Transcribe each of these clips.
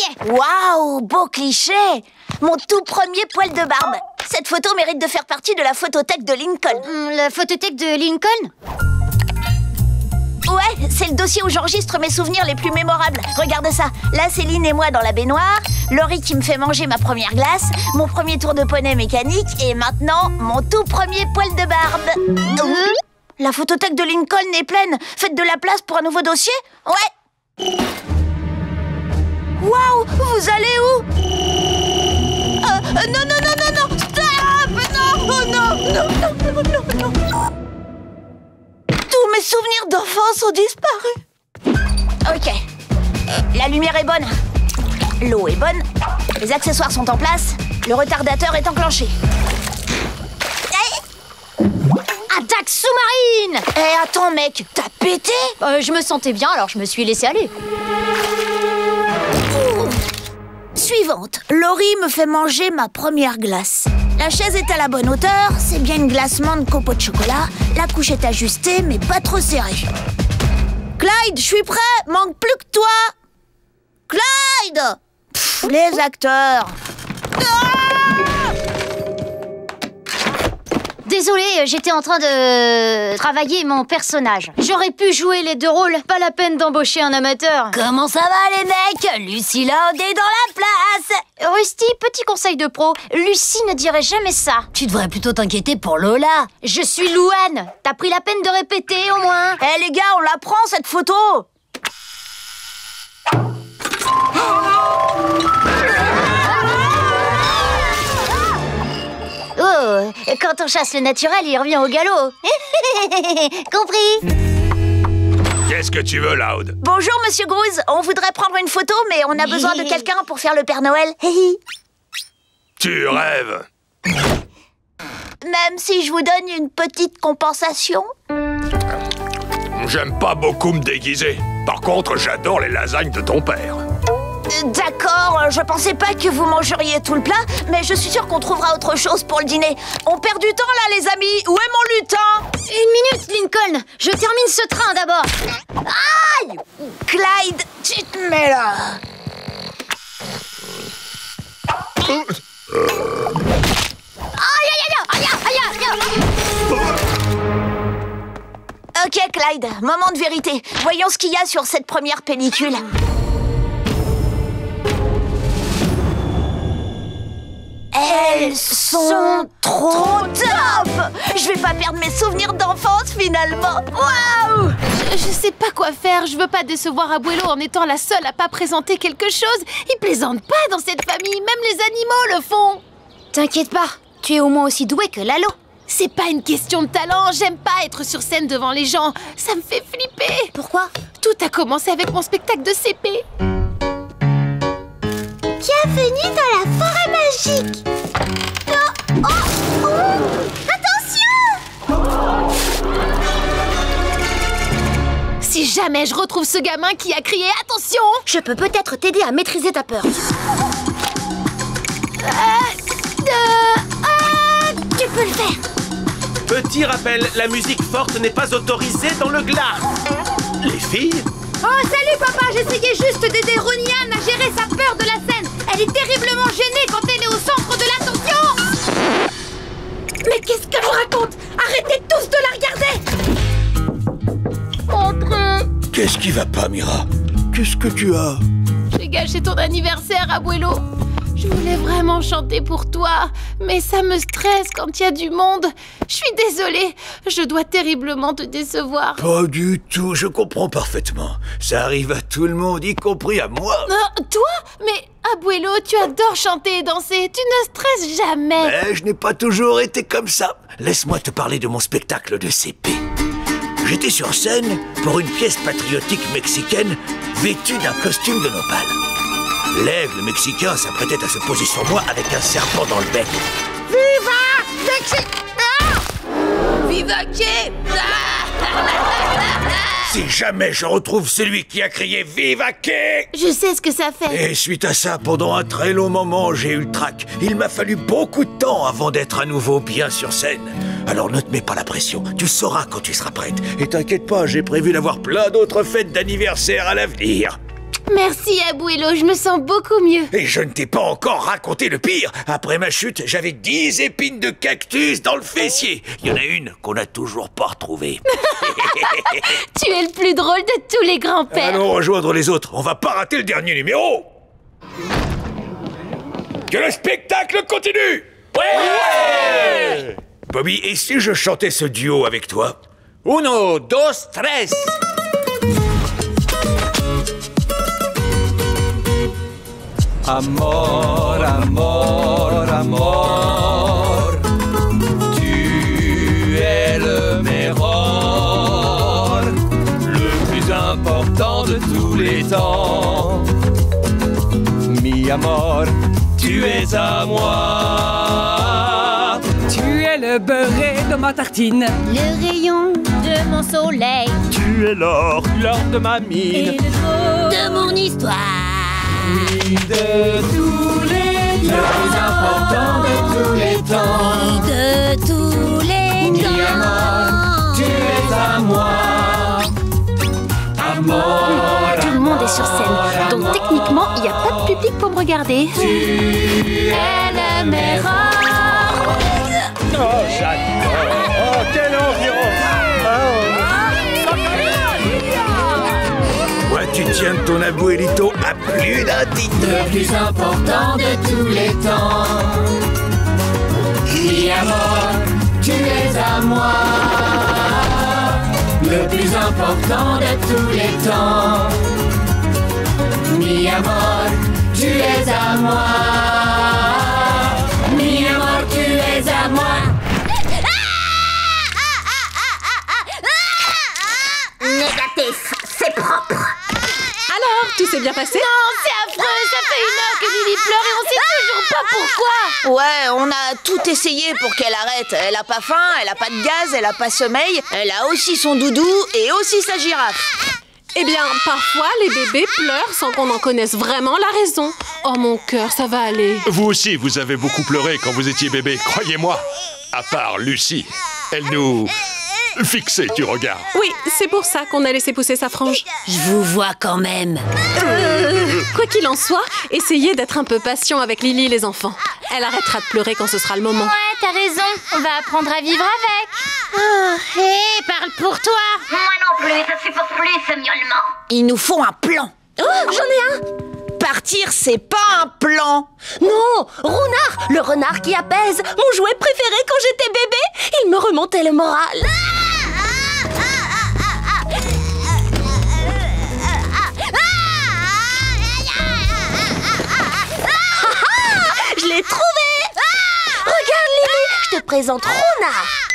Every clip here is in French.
y est Waouh, beau cliché Mon tout premier poil de barbe. Cette photo mérite de faire partie de la photothèque de Lincoln. Hum, La photothèque de Lincoln? Ouais, c'est le dossier où j'enregistre mes souvenirs les plus mémorables. Regarde ça. Là, Céline et moi dans la baignoire. Laurie qui me fait manger ma première glace. Mon premier tour de poney mécanique. Et maintenant, mon tout premier poil de barbe. Ouh. La photothèque de Lincoln est pleine. Faites de la place pour un nouveau dossier? Ouais. Waouh, vous allez où? Euh, Non, non, non, non, non Stop Non, oh, non, non, non, non, non, non Tous mes souvenirs d'enfance ont disparu Ok. La lumière est bonne. L'eau est bonne. Les accessoires sont en place. Le retardateur est enclenché. Attaque sous-marine Eh, attends, mec, t'as pété? Euh, Je me sentais bien, alors je me suis laissé aller. Suivante. Laurie me fait manger ma première glace. La chaise est à la bonne hauteur, c'est bien une glace menthe copeaux de chocolat. La couche est ajustée, mais pas trop serrée. Clyde, je suis prêt, manque plus que toi. Clyde Les acteurs. Désolée, j'étais en train de travailler mon personnage. J'aurais pu jouer les deux rôles, pas la peine d'embaucher un amateur. Comment ça va les mecs? Lucie est dans la place Rusty, petit conseil de pro, Lucie ne dirait jamais ça. Tu devrais plutôt t'inquiéter pour Lola. Je suis Louane. T'as pris la peine de répéter au moins Eh les gars, on la prend cette photo quand on chasse le naturel, il revient au galop. Compris Qu'est-ce que tu veux, Loud Bonjour Monsieur Groose, on voudrait prendre une photo mais on a besoin de quelqu'un pour faire le Père Noël. Tu rêves Même si je vous donne une petite compensation J'aime pas beaucoup me déguiser. Par contre, j'adore les lasagnes de ton père. D'accord, je pensais pas que vous mangeriez tout le plat, mais je suis sûre qu'on trouvera autre chose pour le dîner. On perd du temps là les amis, où est mon lutin? Une minute, Lincoln. Je termine ce train d'abord. Aïe Clyde, tu te mets là Aïe, aïe, aïe, aïe, aïe, aïe. Ok Clyde, moment de vérité. Voyons ce qu'il y a sur cette première pellicule. Elles sont trop top Je vais pas perdre mes souvenirs d'enfance finalement Waouh Je, je sais pas quoi faire, je veux pas décevoir Abuelo en étant la seule à pas présenter quelque chose. Ils plaisantent pas dans cette famille, même les animaux le font. T'inquiète pas, tu es au moins aussi doué que Lalo. C'est pas une question de talent, j'aime pas être sur scène devant les gens, ça me fait flipper. Pourquoi? Tout a commencé avec mon spectacle de CP. Bienvenue dans la forêt magique? Jamais je retrouve ce gamin qui a crié attention, Je peux peut-être t'aider à maîtriser ta peur. tu peux le faire Petit rappel, la musique forte n'est pas autorisée dans le glas. Les filles? Oh, salut papa, j'essayais juste d'aider Roniane à gérer sa peur de la scène. Elle est terriblement gênée quand elle est au centre de l'attention. Mais qu'est-ce que je raconte? Arrêtez tous de la regarder Qu'est-ce qui va pas, Mira Qu'est-ce que tu as J'ai gâché ton anniversaire, Abuelo. Je voulais vraiment chanter pour toi, mais ça me stresse quand il y a du monde. Je suis désolée, je dois terriblement te décevoir. Pas du tout, je comprends parfaitement. Ça arrive à tout le monde, y compris à moi. Euh, toi Mais Abuelo, tu adores chanter et danser, tu ne stresses jamais. Mais je n'ai pas toujours été comme ça. Laisse-moi te parler de mon spectacle de CP. J'étais sur scène pour une pièce patriotique mexicaine vêtue d'un costume de nopal. L'aigle mexicain s'apprêtait à se poser sur moi avec un serpent dans le bec. Viva Kay Si jamais je retrouve celui qui a crié Viva Kay Je sais ce que ça fait. Et suite à ça, pendant un très long moment, j'ai eu le trac. Il m'a fallu beaucoup de temps avant d'être à nouveau bien sur scène. Alors ne te mets pas la pression, tu sauras quand tu seras prête. Et t'inquiète pas, j'ai prévu d'avoir plein d'autres fêtes d'anniversaire à l'avenir. Merci Abuelo, je me sens beaucoup mieux. Et je ne t'ai pas encore raconté le pire. Après ma chute, j'avais 10 épines de cactus dans le fessier. Il y en a une qu'on n'a toujours pas retrouvée. Tu es le plus drôle de tous les grands-pères. Allons rejoindre les autres. On va pas rater le dernier numéro. Que le spectacle continue Ouais, Bobby, et si je chantais ce duo avec toi? Uno, dos, tres. Amor, amor, amor, tu es le meilleur, le plus important de tous les temps. Mi amor, tu es à moi. Tu es le beurré de ma tartine. Le rayon de mon soleil Tu es l'or, l'or de ma et mine. le beau de mon histoire. De tous les temps, le plus important de tous les temps. De tous les amor, temps. tu es à moi. Amor, Tout le monde est sur scène, donc techniquement, il n'y a pas de public pour me regarder. tu es le meilleur. Oh, j'adore. Oh, quelle ambiance. Ouais, tu tiens ton abuelito à plus d'un titre. Le plus important de tous les temps. Amor, tu es à moi. Le plus important de tous les temps. Mi amor, tu es à moi. S'est bien passé Non, c'est affreux, ça fait une heure que Lily pleure et on sait toujours pas pourquoi. Ouais, on a tout essayé pour qu'elle arrête. Elle a pas faim, elle a pas de gaz, elle a pas sommeil. Elle a aussi son doudou et aussi sa girafe. Eh bien, parfois, les bébés pleurent sans qu'on en connaisse vraiment la raison. Oh mon cœur, ça va aller. Vous aussi, vous avez beaucoup pleuré quand vous étiez bébé, croyez-moi. À part Lucie. Elle nous fixait du regard. Oui, c'est pour ça qu'on a laissé pousser sa frange. Je vous vois quand même. Quoi qu'il en soit, essayez d'être un peu patient avec Lily, les enfants. Elle arrêtera de pleurer quand ce sera le moment. Ouais, t'as raison. On va apprendre à vivre avec. Oh, hé, parle pour toi. Moi non plus, je supporte plus ce miaulement. Il nous faut un plan. Oh, j'en ai un Partir, c'est pas un plan. Non Rounard, le renard qui apaise, mon jouet préféré quand j'étais bébé Il me remontait le moral présente Rounard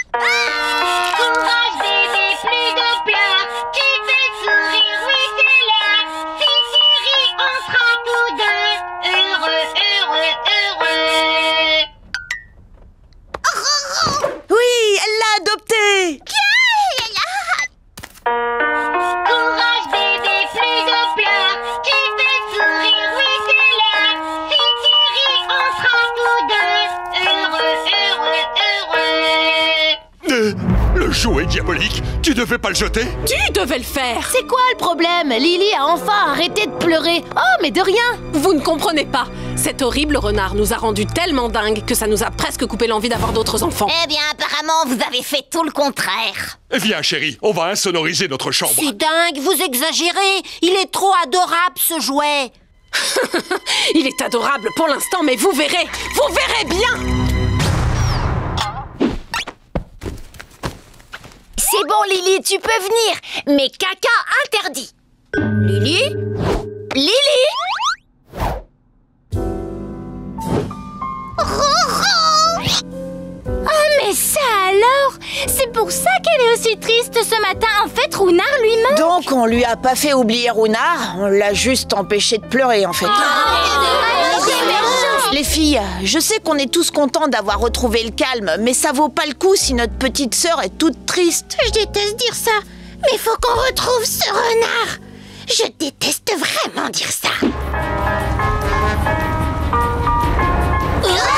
tu devais pas le jeter. Tu devais le faire. C'est quoi le problème? Lily a enfin arrêté de pleurer. Oh, mais de rien. Vous ne comprenez pas. Cet horrible renard nous a rendus tellement dingues que ça nous a presque coupé l'envie d'avoir d'autres enfants. Eh bien, apparemment, vous avez fait tout le contraire. Viens chérie, on va insonoriser notre chambre. C'est dingue, vous exagérez. Il est trop adorable ce jouet. Il est adorable pour l'instant, mais vous verrez. Vous verrez bien C'est bon, Lily, tu peux venir. Mais caca interdit. Lily? Lily? Oh, mais ça alors? C'est pour ça qu'elle est aussi triste ce matin. En fait, Rounard lui manque. Donc, on lui a pas fait oublier Rounard, on l'a juste empêché de pleurer en fait. Les filles, je sais qu'on est tous contents d'avoir retrouvé le calme, mais ça vaut pas le coup si notre petite sœur est toute triste. Je déteste dire ça, mais faut qu'on retrouve ce renard. Je déteste vraiment dire ça. C'est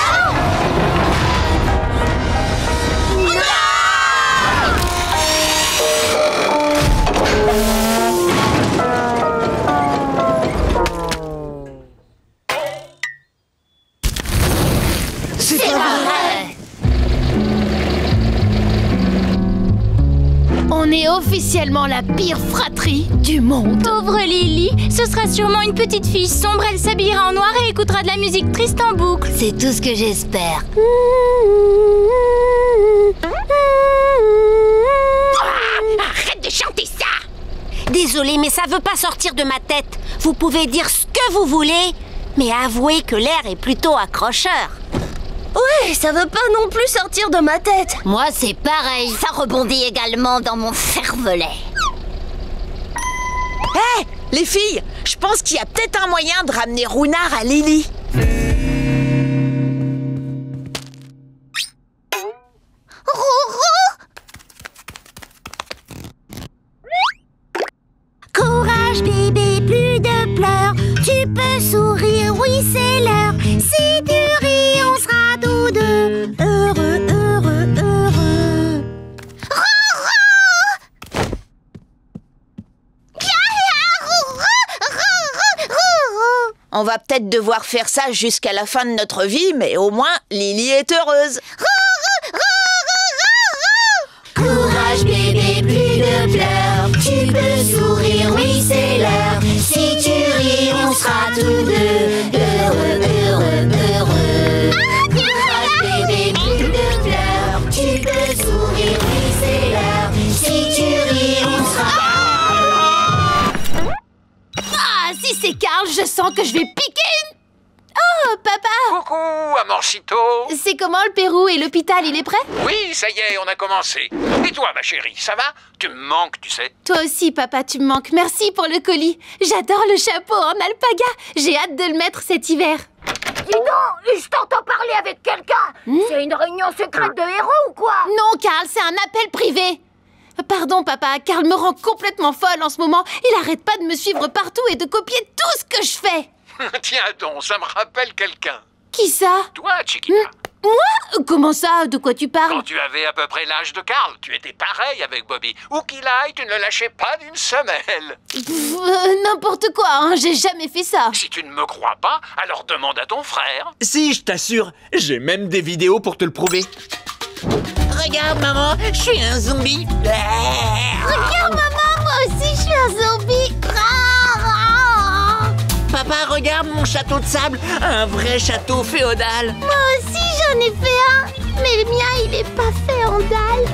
officiellement la pire fratrie du monde. Pauvre Lily, ce sera sûrement une petite fille sombre, elle s'habillera en noir et écoutera de la musique triste en boucle. C'est tout ce que j'espère. Arrête de chanter ça Désolée, mais ça veut pas sortir de ma tête. Vous pouvez dire ce que vous voulez, mais avouez que l'air est plutôt accrocheur. Ouais, ça veut pas non plus sortir de ma tête. Moi, c'est pareil. Ça rebondit également dans mon cervelet. Hé, les filles, je pense qu'il y a peut-être un moyen de ramener Rounard à Lily. Peut-être devoir faire ça jusqu'à la fin de notre vie, mais au moins Lily est heureuse. Courage bébé, plus de pleurs. Tu peux sourire, oui c'est l'heure. Si tu ris, on sera tous deux heureux, heureux, heureux. Courage bébé, plus de pleurs. Tu peux sourire, oui c'est l'heure. Si tu ris, on sera. Ah, si c'est Karl, je sens que je vais piquer C'est comment le Pérou et l'hôpital, il est prêt Oui, ça y est, on a commencé. Et toi, ma chérie, ça va? Tu me manques, tu sais. Toi aussi, papa, tu me manques. Merci pour le colis. J'adore le chapeau en alpaga. J'ai hâte de le mettre cet hiver. Dis donc, je t'entends parler avec quelqu'un C'est une réunion secrète de héros ou quoi? Non, Karl, c'est un appel privé. Pardon, papa, Karl me rend complètement folle en ce moment. Il arrête pas de me suivre partout et de copier tout ce que je fais. Tiens donc, ça me rappelle quelqu'un. Qui ça Toi, Chiquita. Moi Comment ça De quoi tu parles Quand tu avais à peu près l'âge de Karl, tu étais pareil avec Bobby. Où qu'il aille, tu ne le lâchais pas d'une semelle. Euh, N'importe quoi, hein, j'ai jamais fait ça. Si tu ne me crois pas, alors demande à ton frère. Si, je t'assure, j'ai même des vidéos pour te le prouver. Regarde, maman, je suis un zombie. Regarde, maman, moi aussi je suis un zombie. Papa, regarde mon château de sable, un vrai château féodal. Moi aussi j'en ai fait un, mais le mien il est pas fait en dalle.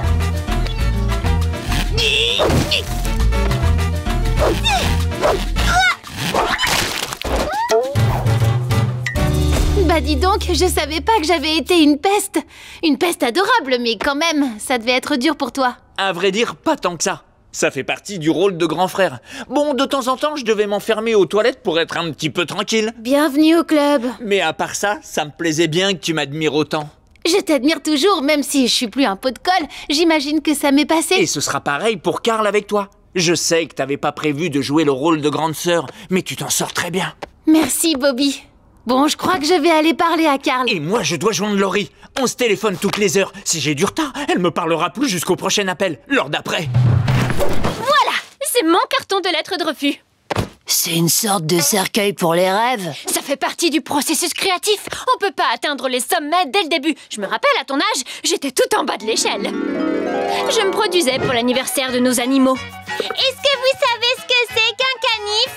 Bah dis donc, je savais pas que j'avais été une peste. Une peste adorable, mais quand même, ça devait être dur pour toi. À vrai dire, pas tant que ça. Ça fait partie du rôle de grand frère. Bon, de temps en temps, je devais m'enfermer aux toilettes pour être un petit peu tranquille. Bienvenue au club. Mais à part ça, ça me plaisait bien que tu m'admires autant. Je t'admire toujours, même si je suis plus un pot de colle. J'imagine que ça m'est passé. Et ce sera pareil pour Karl avec toi. Je sais que t'avais pas prévu de jouer le rôle de grande sœur, mais tu t'en sors très bien. Merci, Bobby. Bon, je crois que je vais aller parler à Karl. Et moi, je dois joindre Laurie. On se téléphone toutes les heures. Si j'ai du retard, elle me parlera plus jusqu'au prochain appel, l'heure d'après. Voilà C'est mon carton de lettres de refus. C'est une sorte de cercueil pour les rêves. Ça fait partie du processus créatif. On peut pas atteindre les sommets dès le début. Je me rappelle, à ton âge, j'étais tout en bas de l'échelle. Je me produisais pour l'anniversaire de nos animaux. Est-ce que vous savez ce que c'est qu'un canif?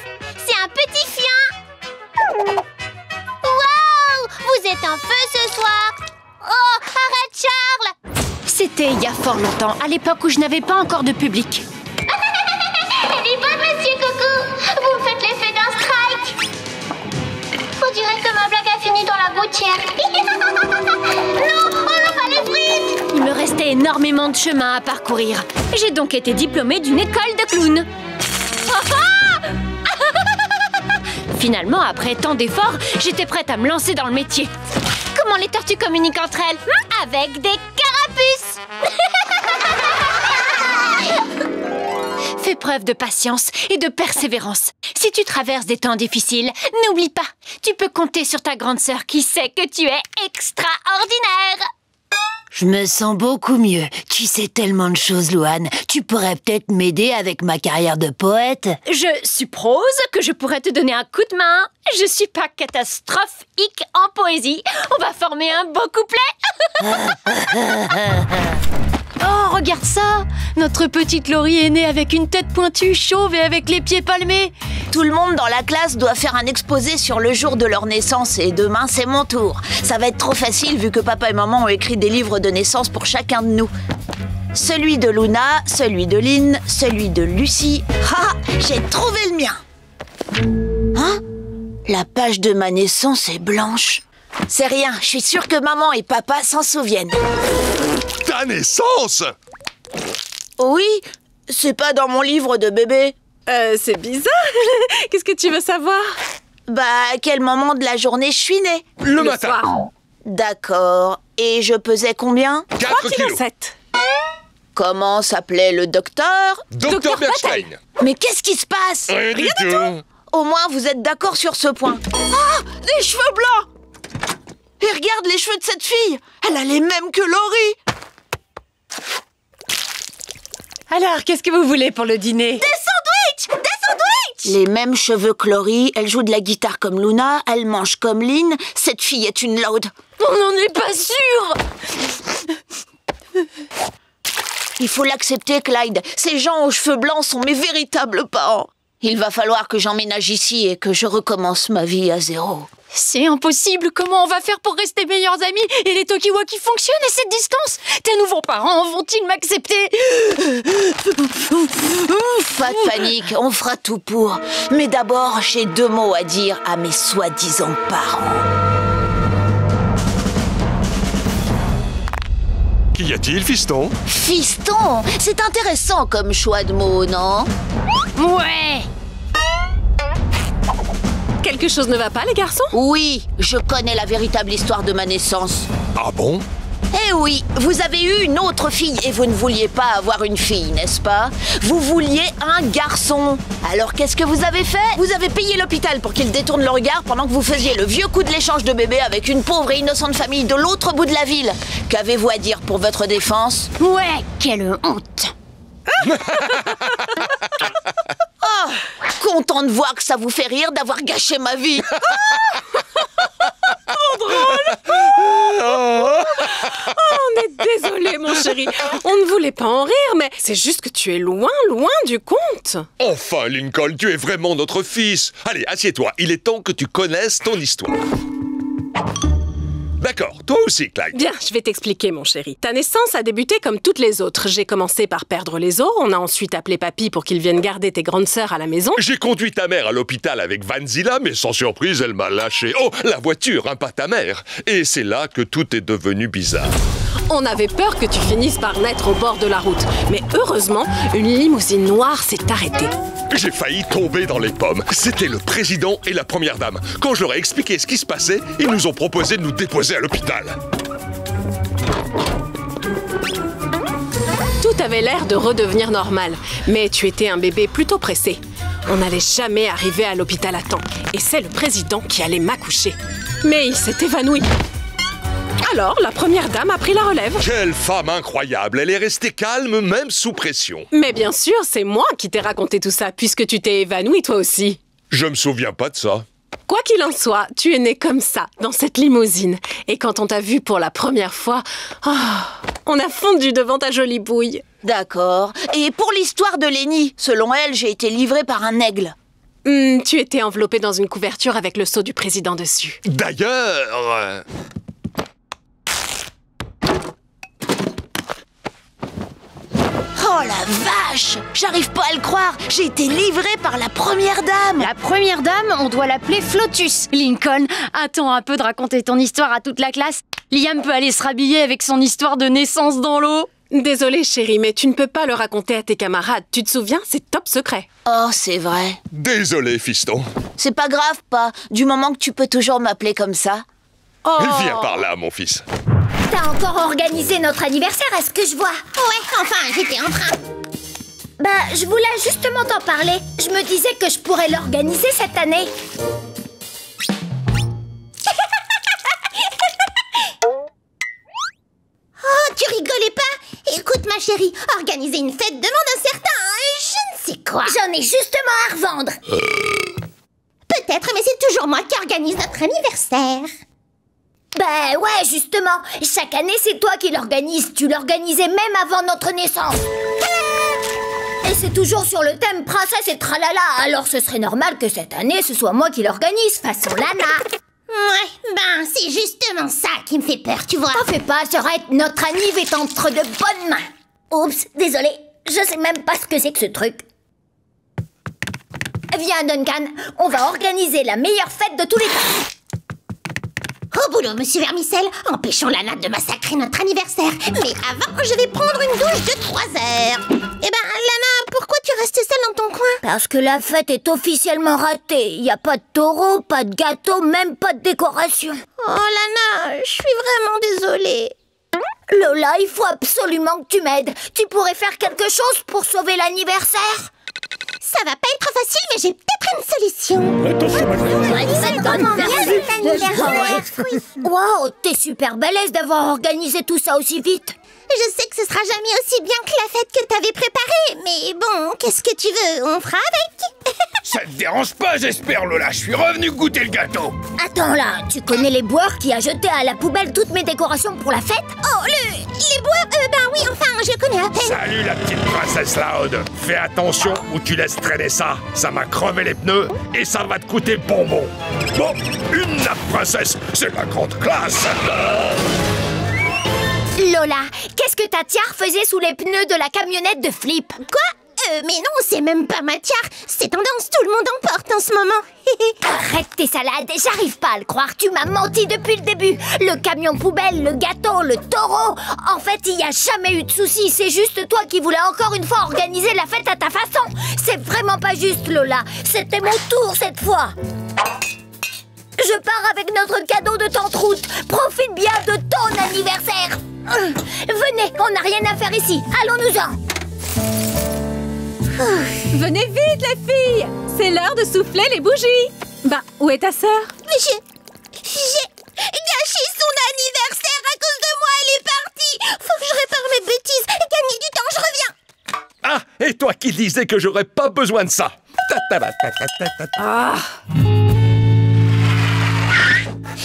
C'est un petit chien Waouh Vous êtes en feu ce soir C'était il y a fort longtemps, à l'époque où je n'avais pas encore de public. Elle est bonne, monsieur Coco Vous me faites l'effet d'un strike On dirait que ma blague a fini dans la gouttière Non Oh non, pas les frites Il me restait énormément de chemin à parcourir. J'ai donc été diplômée d'une école de clown. Finalement, après tant d'efforts, j'étais prête à me lancer dans le métier. Comment les tortues communiquent entre elles? Avec des Fais preuve de patience et de persévérance. Si tu traverses des temps difficiles, n'oublie pas, tu peux compter sur ta grande sœur qui sait que tu es extraordinaire. Je me sens beaucoup mieux. Tu sais tellement de choses, Louane. Tu pourrais peut-être m'aider avec ma carrière de poète. Je suppose que je pourrais te donner un coup de main. Je suis pas catastrophique en poésie. On va former un beau couplet. oh, regarde ça Notre petite Laurie est née avec une tête pointue, chauve et avec les pieds palmés. Tout le monde dans la classe doit faire un exposé sur le jour de leur naissance et demain c'est mon tour. Ça va être trop facile vu que papa et maman ont écrit des livres de naissance pour chacun de nous. Celui de Luna, celui de Lynn, celui de Lucie. Ah, j'ai trouvé le mien. Hein? La page de ma naissance est blanche. C'est rien, je suis sûre que maman et papa s'en souviennent. Ta naissance Oui, c'est pas dans mon livre de bébé. Euh, c'est bizarre. Qu'est-ce que tu veux savoir? Bah, à quel moment de la journée je suis née? Le, matin. D'accord. Et je pesais combien? 4 kilos. 7. Comment s'appelait le docteur? Docteur Bernstein. Mais qu'est-ce qui se passe? Rien du tout. Au moins, vous êtes d'accord sur ce point. Ah Les cheveux blancs Et regarde les cheveux de cette fille Elle a les mêmes que Laurie Alors, qu'est-ce que vous voulez pour le dîner? Des sandwichs Des sandwichs Les mêmes cheveux que Laurie, elle joue de la guitare comme Luna, elle mange comme Lynn, cette fille est une loud. On n'en est pas sûr Il faut l'accepter, Clyde. Ces gens aux cheveux blancs sont mes véritables parents. Il va falloir que j'emménage ici et que je recommence ma vie à zéro. C'est impossible. Comment on va faire pour rester meilleurs amis et les Tokiwoki fonctionnent à cette distance? Tes nouveaux parents vont-ils m'accepter? Pas de panique, on fera tout pour. Mais d'abord, j'ai deux mots à dire à mes soi-disant parents. Qu'y a-t-il, fiston? Fiston, c'est intéressant comme choix de mots, non? Ouais Quelque chose ne va pas, les garçons? Oui, je connais la véritable histoire de ma naissance. Ah bon? Eh oui, vous avez eu une autre fille et vous ne vouliez pas avoir une fille, n'est-ce pas? Vous vouliez un garçon. Alors qu'est-ce que vous avez fait? Vous avez payé l'hôpital pour qu'il détourne le regard pendant que vous faisiez le vieux coup de l'échange de bébé avec une pauvre et innocente famille de l'autre bout de la ville. Qu'avez-vous à dire pour votre défense? Ouais, quelle honte content de voir que ça vous fait rire d'avoir gâché ma vie. On est désolé, mon chéri. On ne voulait pas en rire, mais c'est juste que tu es loin, loin du compte. Enfin, Lincoln, tu es vraiment notre fils. Allez, assieds-toi. Il est temps que tu connaisses ton histoire. D'accord, toi aussi, Clyde. Bien, je vais t'expliquer, mon chéri. Ta naissance a débuté comme toutes les autres. J'ai commencé par perdre les os. On a ensuite appelé papy pour qu'il vienne garder tes grandes sœurs à la maison. J'ai conduit ta mère à l'hôpital avec Vanzilla, mais sans surprise, elle m'a lâché. Oh, la voiture, hein, pas ta mère. Et c'est là que tout est devenu bizarre. On avait peur que tu finisses par naître au bord de la route. Mais heureusement, une limousine noire s'est arrêtée. J'ai failli tomber dans les pommes. C'était le président et la première dame. Quand je leur ai expliqué ce qui se passait, ils nous ont proposé de nous déposer à l'hôpital. Tout avait l'air de redevenir normal. Mais tu étais un bébé plutôt pressé. On n'allait jamais arriver à l'hôpital à temps. Et c'est le président qui allait m'accoucher. Mais il s'est évanoui. Alors, la première dame a pris la relève. Quelle femme incroyable Elle est restée calme même sous pression. Mais bien sûr, c'est moi qui t'ai raconté tout ça, puisque tu t'es évanoui toi aussi. Je me souviens pas de ça. Quoi qu'il en soit, tu es né comme ça, dans cette limousine. Et quand on t'a vu pour la première fois, oh, on a fondu devant ta jolie bouille. D'accord. Et pour l'histoire de Lenny, selon elle, j'ai été livrée par un aigle. Hmm, tu étais enveloppé dans une couverture avec le sceau du président dessus. D'ailleurs... Oh la vache J'arrive pas à le croire J'ai été livrée par la première dame La première dame, on doit l'appeler Flotus. Lincoln, attends un peu de raconter ton histoire à toute la classe. Liam peut aller se rhabiller avec son histoire de naissance dans l'eau. Désolée chérie, mais tu ne peux pas le raconter à tes camarades. Tu te souviens, c'est top secret. Oh, c'est vrai. Désolé, fiston. C'est pas grave, pas. Du moment que tu peux toujours m'appeler comme ça. Oh. Viens par là, mon fils. T'as encore organisé notre anniversaire, est-ce que je vois Ouais, enfin, j'étais en train. Bah, je voulais justement t'en parler. Je me disais que je pourrais l'organiser cette année. oh, chérie. Organiser une fête demande un certain... je ne sais quoi. J'en ai justement à revendre. Peut-être, mais c'est toujours moi qui organise notre anniversaire. Ben ouais, justement. Chaque année, c'est toi qui l'organises. Tu l'organisais même avant notre naissance. Et c'est toujours sur le thème princesse et tralala. Alors ce serait normal que cette année, ce soit moi qui l'organise, façon Lana. Ouais, ben c'est justement ça qui me fait peur, tu vois. T'en fais pas, Serette. Notre anniv est entre de bonnes mains. Oups, désolé. Je sais même pas ce que c'est que ce truc. Viens, Duncan. On va organiser la meilleure fête de tous les temps. Au boulot, monsieur Vermicelle. Empêchons Lana de massacrer notre anniversaire. Mais avant, je vais prendre une douche de 3 heures. Eh ben, Lana, pourquoi tu restes seule dans ton coin? Parce que la fête est officiellement ratée. Y a pas de taureau, pas de gâteau, même pas de décoration. Oh, Lana, je suis vraiment désolée. Lola, il faut absolument que tu m'aides. Tu pourrais faire quelque chose pour sauver l'anniversaire? Ça va pas être facile, mais j'ai peut-être une solution. Wow, t'es super balèze d'avoir organisé tout ça aussi vite. Je sais que ce sera jamais aussi bien que la fête que t'avais préparée, mais bon, qu'est-ce que tu veux On fera avec. Ça te dérange pas, j'espère, Lola. Je suis revenu goûter le gâteau. Attends là, tu connais les boires qui a jeté à la poubelle toutes mes décorations pour la fête? Oh, le... les bois euh, Ben oui, enfin, je connais à peine. Salut la petite princesse Loud Fais attention où tu laisses traîner ça. Ça m'a crevé les pneus et ça va te coûter bonbon. Bon, une nappe princesse, c'est la grande classe Lola, qu'est-ce que ta tiare faisait sous les pneus de la camionnette de Flip Quoi? Euh, mais non, c'est même pas ma tiare. C'est tendance, tout le monde en porte en ce moment. Arrête tes salades, j'arrive pas à le croire, tu m'as menti depuis le début. Le camion poubelle, le gâteau, le taureau. En fait, il y a jamais eu de soucis, c'est juste toi qui voulais encore une fois organiser la fête à ta façon. C'est vraiment pas juste, Lola C'était mon tour cette fois. Je pars avec notre cadeau de tante route Profite bien de ton anniversaire Venez, on n'a rien à faire ici, allons-nous-en. Venez vite, les filles. C'est l'heure de souffler les bougies. Bah, où est ta sœur? J'ai... J'ai gâché son anniversaire à cause de moi, elle est partie. Faut que je répare mes bêtises. Et gagner du temps, je reviens. Ah, et toi qui disais que j'aurais pas besoin de ça. Ta ta ta ta ta ta ta. Ah.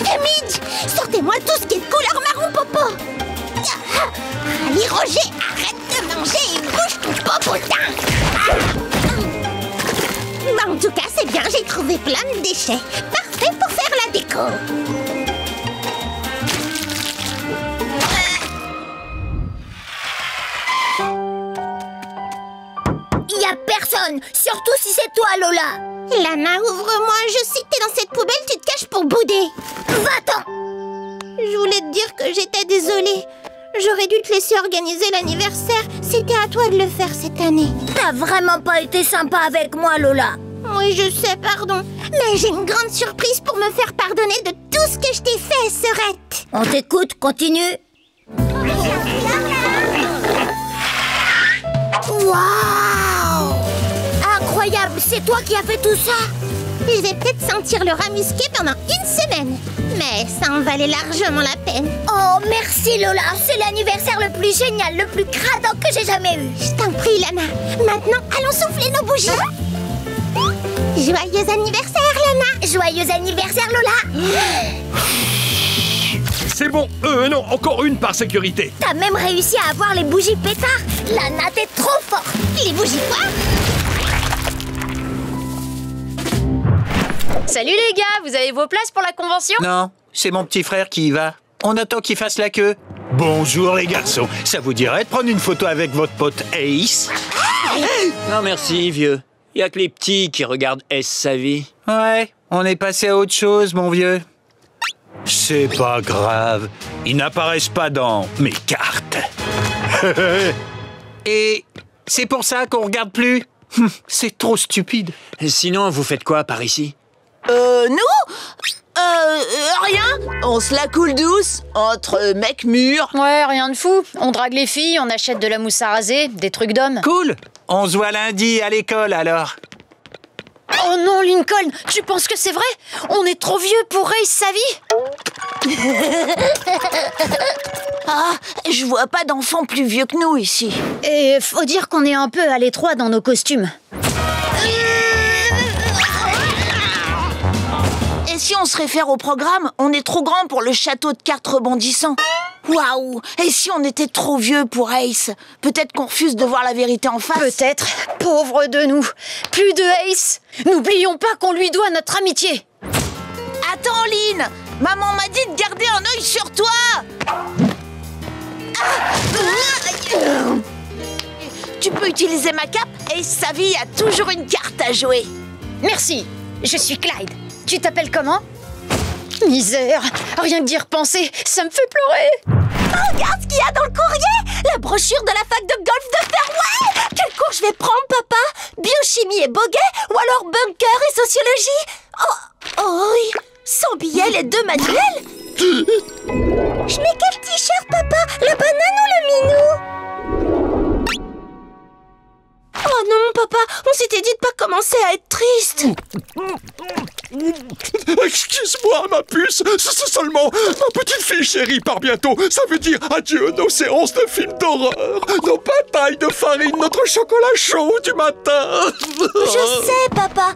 Midge Sortez-moi tout ce qui est de couleur marron popo Ah, Allez, Roger, arrête de manger et bouge ton popotin Ah. En tout cas, c'est bien, j'ai trouvé plein de déchets. Parfait pour faire la déco. Il y a personne, surtout si c'est toi, Lola Lana, ouvre-moi, je sais que t'es dans cette poubelle, tu te caches pour bouder. Va-t'en Je voulais te dire que j'étais désolée. J'aurais dû te laisser organiser l'anniversaire. C'était à toi de le faire cette année. T'as vraiment pas été sympa avec moi, Lola Oui, je sais, pardon. Mais j'ai une grande surprise pour me faire pardonner de tout ce que je t'ai fait, Serette. On t'écoute, continue Waouh Incroyable, c'est toi qui as fait tout ça Je vais peut-être sentir le rat musqué pendant une semaine. Mais ça en valait largement la peine. Oh, merci Lola C'est l'anniversaire le plus génial, le plus cradant que j'ai jamais eu Je t'en prie, Lana. Maintenant, allons souffler nos bougies. Joyeux anniversaire, Lana. Joyeux anniversaire, Lola C'est bon, euh, non, encore une par sécurité T'as même réussi à avoir les bougies pétards Lana, t'es trop forte Les bougies quoi? Salut les gars, vous avez vos places pour la convention? Non, c'est mon petit frère qui y va. On attend qu'il fasse la queue. Bonjour les garçons, ça vous dirait de prendre une photo avec votre pote Ace? Non merci, vieux. Y a que les petits qui regardent S sa vie. Ouais, on est passé à autre chose, mon vieux. C'est pas grave, ils n'apparaissent pas dans mes cartes. Et c'est pour ça qu'on regarde plus? C'est trop stupide. Sinon, vous faites quoi par ici? Euh, nous? Euh, rien On se la coule douce, entre mecs mûrs. Ouais, rien de fou. On drague les filles, on achète de la mousse à raser, des trucs d'hommes. Cool On se voit lundi à l'école alors. Oh non, Lincoln, tu penses que c'est vrai? On est trop vieux pour Race sa vie Ah, je vois pas d'enfants plus vieux que nous ici. Et faut dire qu'on est un peu à l'étroit dans nos costumes. Si on se réfère au programme, on est trop grand pour le château de cartes rebondissant. Waouh Et si on était trop vieux pour Ace? Peut-être qu'on refuse de voir la vérité en face Peut-être. Pauvre de nous. Plus de Ace. N'oublions pas qu'on lui doit notre amitié. Attends, Lynn Maman m'a dit de garder un œil sur toi Ah Tu peux utiliser ma cape Ace Savvy a toujours une carte à jouer. Merci. Je suis Clyde. Tu t'appelles comment Misère. Rien que d'y repenser, ça me fait pleurer. Oh, regarde ce qu'il y a dans le courrier. La brochure de la fac de golf de Fairway Quel cours je vais prendre, papa Biochimie et boguet Ou alors bunker et sociologie Oh, oh oui. Sans billet, les deux manuels. Je mets quel t-shirt, papa. La banane ou le minou Oh non, papa On s'était dit de pas commencer à être triste Excuse-moi, ma puce, c'est seulement ma petite fille chérie part bientôt. Ça veut dire adieu nos séances de films d'horreur, nos batailles de farine, notre chocolat chaud du matin. Je sais, papa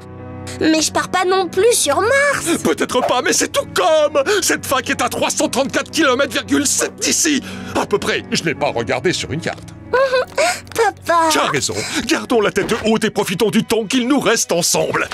mais je pars pas non plus sur Mars Peut-être pas, mais c'est tout comme Cette fac est à 334 km,7 d'ici À peu près, je n'ai pas regardé sur une carte. Papa. Tu as raison, gardons la tête haute et profitons du temps qu'il nous reste ensemble